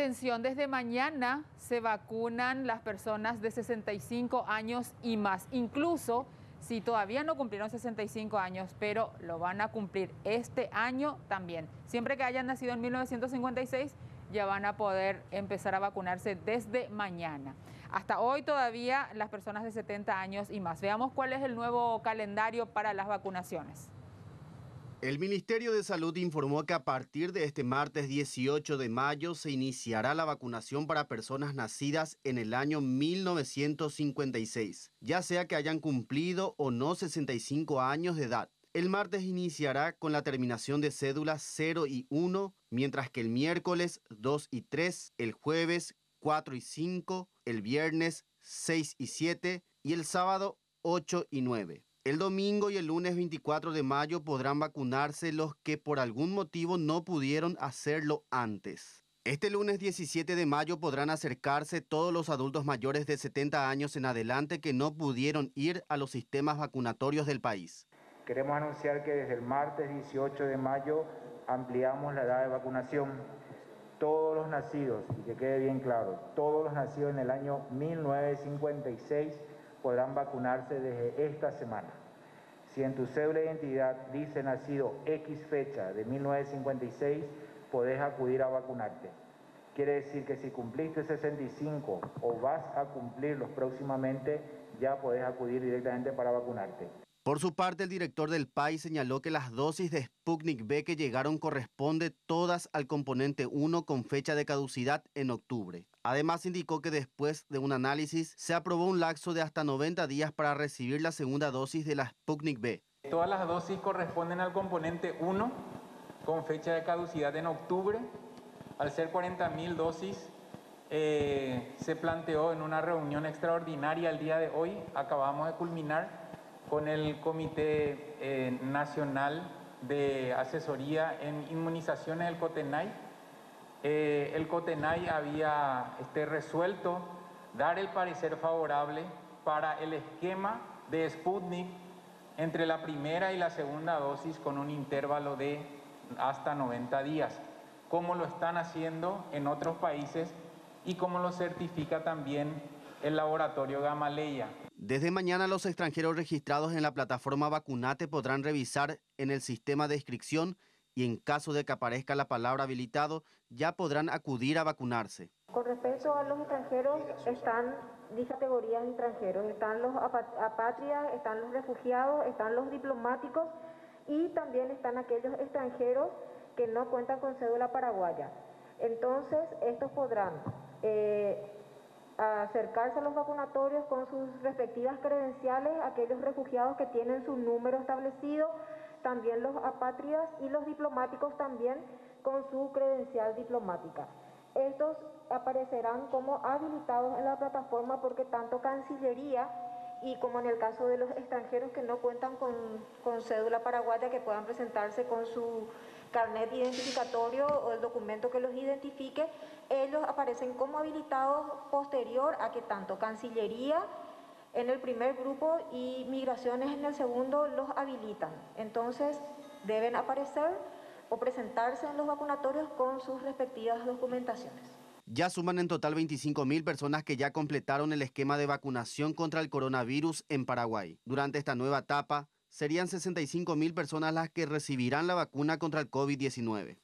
Atención, desde mañana se vacunan las personas de 65 años y más, incluso si todavía no cumplieron 65 años, pero lo van a cumplir este año también. Siempre que hayan nacido en 1956, ya van a poder empezar a vacunarse desde mañana. Hasta hoy todavía las personas de 70 años y más. Veamos cuál es el nuevo calendario para las vacunaciones. El Ministerio de Salud informó que a partir de este martes 18 de mayo se iniciará la vacunación para personas nacidas en el año 1956, ya sea que hayan cumplido o no 65 años de edad. El martes iniciará con la terminación de cédulas 0 y 1, mientras que el miércoles 2 y 3, el jueves 4 y 5, el viernes 6 y 7 y el sábado 8 y 9. El domingo y el lunes 24 de mayo podrán vacunarse los que por algún motivo no pudieron hacerlo antes. Este lunes 17 de mayo podrán acercarse todos los adultos mayores de 70 años en adelante que no pudieron ir a los sistemas vacunatorios del país. Queremos anunciar que desde el martes 18 de mayo ampliamos la edad de vacunación. Todos los nacidos, y que quede bien claro, todos los nacidos en el año 1956 podrán vacunarse desde esta semana. Si en tu cédula de identidad dice nacido X fecha de 1956, podés acudir a vacunarte. Quiere decir que si cumpliste 65 o vas a cumplirlos próximamente, ya podés acudir directamente para vacunarte. Por su parte, el director del país señaló que las dosis de Sputnik B que llegaron corresponden todas al componente 1 con fecha de caducidad en octubre. Además, indicó que después de un análisis se aprobó un lapso de hasta 90 días para recibir la segunda dosis de la Sputnik B. Todas las dosis corresponden al componente 1 con fecha de caducidad en octubre. Al ser 40.000 dosis, eh, se planteó en una reunión extraordinaria el día de hoy, acabamos de culminar con el Comité eh, Nacional de Asesoría en Inmunizaciones del COTENAI, eh, el COTENAI había este, resuelto dar el parecer favorable para el esquema de Sputnik entre la primera y la segunda dosis con un intervalo de hasta 90 días, como lo están haciendo en otros países y como lo certifica también el laboratorio Gamaleya. Desde mañana los extranjeros registrados en la plataforma Vacunate podrán revisar en el sistema de inscripción y en caso de que aparezca la palabra habilitado, ya podrán acudir a vacunarse. Con respecto a los extranjeros, están 10 categorías de extranjeros. Están los apátridas, están los refugiados, están los diplomáticos y también están aquellos extranjeros que no cuentan con cédula paraguaya. Entonces, estos podrán eh, acercarse a los vacunatorios con sus respectivas credenciales, aquellos refugiados que tienen su número establecido, también los apátridas y los diplomáticos también con su credencial diplomática. Estos aparecerán como habilitados en la plataforma porque tanto Cancillería y como en el caso de los extranjeros que no cuentan con, con cédula paraguaya que puedan presentarse con su carnet identificatorio o el documento que los identifique, ellos aparecen como habilitados posterior a que tanto Cancillería en el primer grupo y migraciones en el segundo los habilitan. Entonces deben aparecer o presentarse en los vacunatorios con sus respectivas documentaciones. Ya suman en total 25.000 personas que ya completaron el esquema de vacunación contra el coronavirus en Paraguay. Durante esta nueva etapa, serían 65.000 personas las que recibirán la vacuna contra el COVID-19.